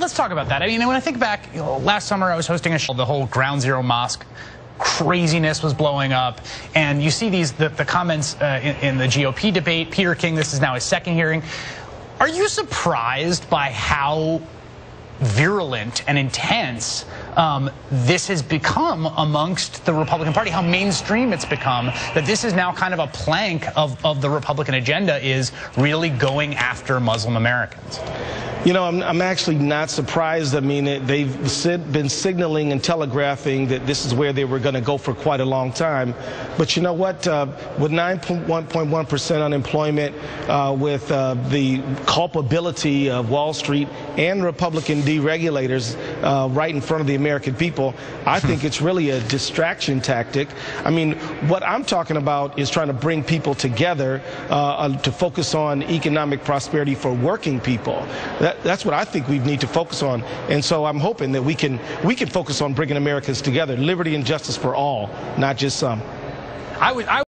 Let's talk about that. I mean, when I think back, you know, last summer I was hosting a show, the whole Ground Zero mosque craziness was blowing up, and you see these the, the comments uh, in, in the GOP debate. Peter King, this is now his second hearing. Are you surprised by how virulent and intense um, this has become amongst the Republican Party, how mainstream it's become, that this is now kind of a plank of, of the Republican agenda is really going after Muslim Americans. You know, I'm, I'm actually not surprised. I mean, it, they've been signaling and telegraphing that this is where they were going to go for quite a long time. But you know what? Uh, with 9.1% unemployment, uh, with uh, the culpability of Wall Street and Republican deregulators uh, right in front of the American people, I think it's really a distraction tactic. I mean, what I'm talking about is trying to bring people together uh, to focus on economic prosperity for working people. That that, that's what I think we need to focus on. And so I'm hoping that we can we can focus on bringing Americans together, liberty and justice for all, not just some. I would. I